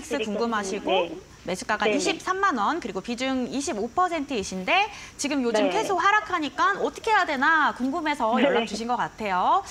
부탁드리거든요. 궁금하시고 네. 매수가가 네네. 23만 원 그리고 비중 25%이신데 지금 요즘 네. 계속 하락하니까 어떻게 해야 되나 궁금해서 네. 연락 주신 것 같아요.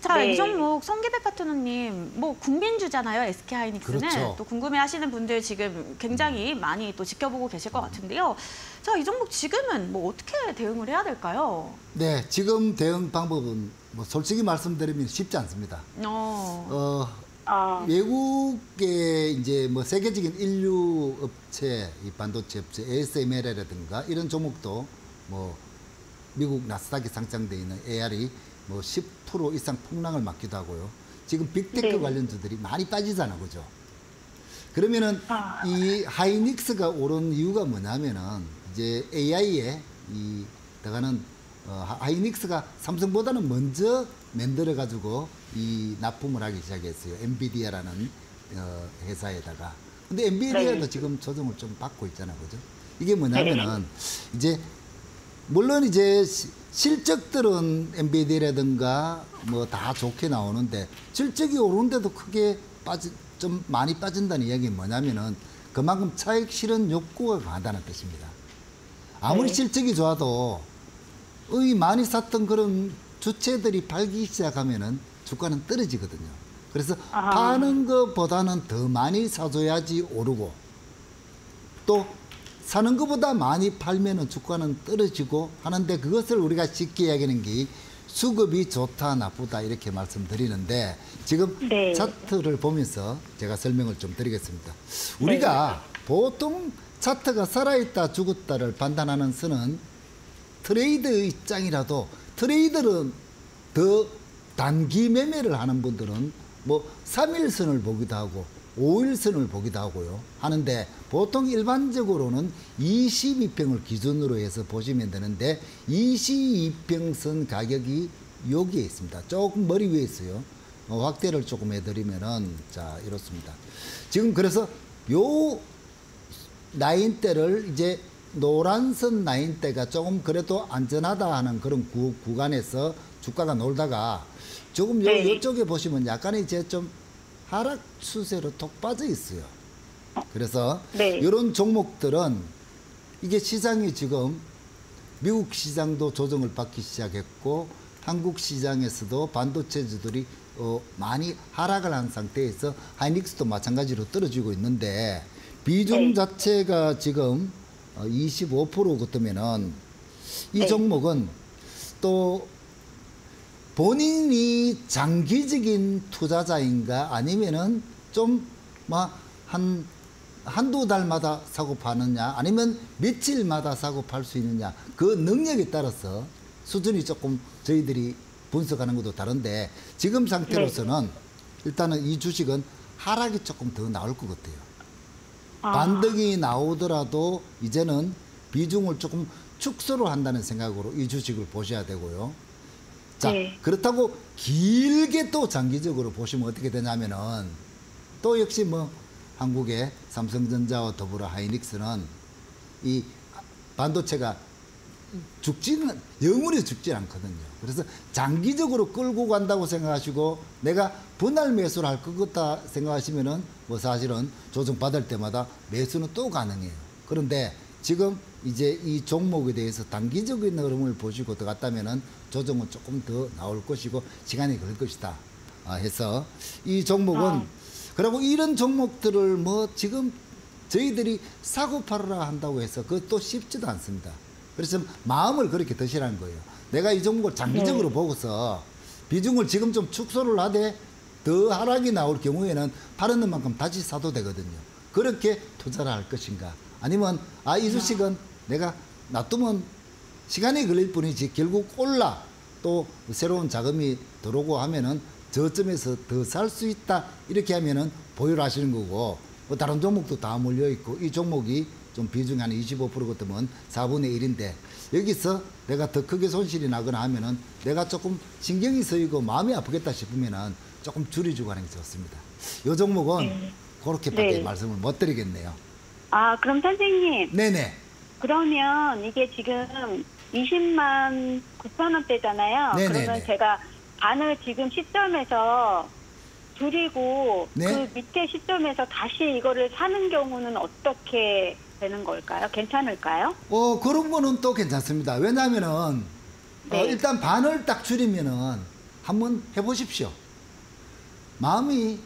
자, 네. 이 종목 송기백 파트너님 뭐 국민주잖아요. SK 하이닉스는 그렇죠. 또 궁금해하시는 분들 지금 굉장히 많이 또 지켜보고 계실 것 같은데요. 자, 이 종목 지금은 뭐 어떻게 대응을 해야 될까요? 네, 지금 대응 방법은 뭐 솔직히 말씀드리면 쉽지 않습니다. 어, 어, 아, 외국의 이제 뭐 세계적인 인류 업체, 이 반도체 업체, ASML이라든가 이런 종목도 뭐 미국 나스닥에 상장돼 있는 AR이 뭐 10% 이상 폭락을 맞기도 하고요. 지금 빅테크 네. 관련주들이 많이 빠지잖아, 그죠? 그러면은 아. 이 하이닉스가 오른 이유가 뭐냐면은 이제 AI에 이 들어가는 어, 하- 하이닉스가 삼성보다는 먼저 만들어 가지고 이 납품을 하기 시작했어요. 엔비디아라는 어, 회사에다가. 근데 엔비디아도 네. 지금 조정을 좀 받고 있잖아, 그죠? 이게 뭐냐면은 이제 물론 이제 시- 실적들은 엔비디아라든가 뭐 다 좋게 나오는데 실적이 오르는데도 크게 빠지 좀 많이 빠진다는 이야기 는 뭐냐면은 그만큼 차익 실현 욕구가 강하다는 뜻입니다. 아무리 네. 실적이 좋아도 의 많이 샀던 그런 주체들이 팔기 시작하면은 주가는 떨어지거든요. 그래서 아. 파는 것보다는 더 많이 사줘야지 오르고 또 사는 것보다 많이 팔면은 주가는 떨어지고 하는데 그것을 우리가 쉽게 이야기하는 게 수급이 좋다 나쁘다 이렇게 말씀드리는데 지금 네. 차트를 보면서 제가 설명을 좀 드리겠습니다. 우리가 보통 차트가 살아있다 죽었다를 판단하는 선은 트레이드 입장이라도 트레이더는 더 단기 매매를 하는 분들은 뭐 3일선을 보기도 하고 5일선을 보기도 하고요. 하는데 보통 일반적으로는 22평을 기준으로 해서 보시면 되는데 22평선 가격이 여기에 있습니다. 조금 머리 위에 있어요. 어, 확대를 조금 해드리면은 자 이렇습니다. 지금 그래서 요 나인대를 이제 노란선 나인대가 조금 그래도 안전하다 하는 그런 구, 구간에서 주가가 놀다가 조금 요, 네. 요쪽에 보시면 약간의 이제 좀 하락 추세로 톡 빠져 있어요. 그래서 네. 이런 종목들은 이게 시장이 지금 미국 시장도 조정을 받기 시작했고 한국 시장에서도 반도체주들이 어, 많이 하락을 한 상태에서 하이닉스도 마찬가지로 떨어지고 있는데 비중 네. 자체가 지금 어, 25% 같으면은 이 네. 종목은 또 본인이 장기적인 투자자인가 아니면은 좀한 한두 달마다 사고 파느냐 아니면 며칠마다 사고 팔 수 있느냐 그 능력에 따라서 수준이 조금 저희들이 분석하는 것도 다른데 지금 상태로서는 일단은 이 주식은 하락이 조금 더 나올 것 같아요. 아, 반등이 나오더라도 이제는 비중을 조금 축소를 한다는 생각으로 이 주식을 보셔야 되고요. 자, 네. 그렇다고 길게 또 장기적으로 보시면 어떻게 되냐면은 또 역시 뭐 한국의 삼성전자와 더불어 하이닉스는 이 반도체가 죽지는 영원히 죽지 않거든요. 그래서 장기적으로 끌고 간다고 생각하시고 내가 분할 매수를 할 것 같다 생각하시면은 뭐 사실은 조정 받을 때마다 매수는 또 가능해요. 그런데 지금 이제 이 종목에 대해서 단기적인 흐름을 보시고 들어갔다면은 조정은 조금 더 나올 것이고 시간이 걸릴 것이다. 아, 해서 이 종목은 아. 그리고 이런 종목들을 뭐 지금 저희들이 사고 팔으라 한다고 해서 그것도 쉽지도 않습니다. 그래서 마음을 그렇게 드시라는 거예요. 내가 이 종목을 장기적으로 네. 보고서 비중을 지금 좀 축소를 하되 더 하락이 나올 경우에는 팔는 만큼 다시 사도 되거든요. 그렇게 투자를 할 것인가? 아니면 아 이 주식은 내가 놔두면 시간이 걸릴 뿐이지 결국 올라 또 새로운 자금이 들어오고 하면은 저점에서 더 살 수 있다 이렇게 하면은 보유를 하시는 거고 뭐 다른 종목도 다 몰려 있고 이 종목이 좀 비중이 한 25% 같으면 4분의 1인데 여기서 내가 더 크게 손실이 나거나 하면은 내가 조금 신경이 쓰이고 마음이 아프겠다 싶으면은 조금 줄여주고 하는 게 좋습니다. 이 종목은 네. 그렇게밖에 네. 말씀을 못 드리겠네요. 아, 그럼 선생님, 네네. 그러면 이게 지금 20만 9천 원대잖아요. 네네네. 그러면 제가 반을 지금 시점에서 줄이고 네. 그 밑에 시점에서 다시 이거를 사는 경우는 어떻게 되는 걸까요? 괜찮을까요? 어, 그런 거는 또 괜찮습니다. 왜냐하면은, 어, 네. 일단 반을 딱 줄이면은 한번 해보십시오. 마음이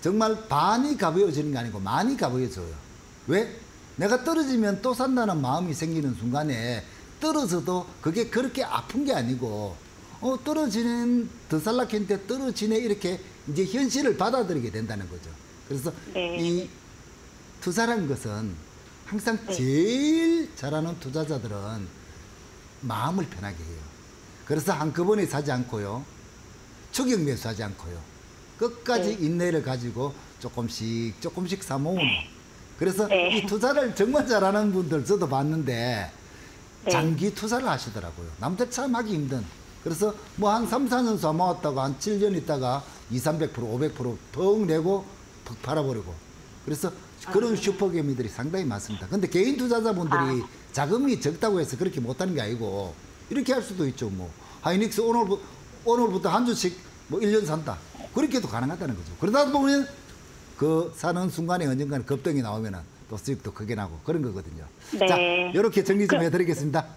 정말 반이 가벼워지는 게 아니고 많이 가벼워져요. 왜? 내가 떨어지면 또 산다는 마음이 생기는 순간에 떨어져도 그게 그렇게 아픈 게 아니고, 어, 떨어지는, 더 살락했는데 떨어지네, 이렇게 이제 현실을 받아들이게 된다는 거죠. 그래서 네. 이 투자라는 것은 항상 네. 제일 잘하는 투자자들은 마음을 편하게 해요. 그래서 한꺼번에 사지 않고요. 추격 매수하지 않고요. 끝까지 네. 인내를 가지고 조금씩 조금씩 사 모으는. 그래서 네. 이 투자를 정말 잘하는 분들 저도 봤는데 네. 장기 투자를 하시더라고요. 남들 참 하기 힘든. 그래서 뭐 한 3, 4년 사 모았다가 한 7년 있다가 2, 300%, 500%턱 내고 턱 팔아버리고. 그래서 그런 슈퍼개미들이 상당히 많습니다. 근데 개인 투자자분들이 자금이 적다고 해서 그렇게 못하는 게 아니고 이렇게 할 수도 있죠. 뭐 하이닉스 오늘부, 오늘부터 한 주씩 뭐 1년 산다. 그렇게도 가능하다는 거죠. 그러다 보면 그 사는 순간에 언젠가는 급등이 나오면은 또 수익도 크게 나고 그런 거거든요. 네. 자, 이렇게 정리 좀 그- 해드리겠습니다.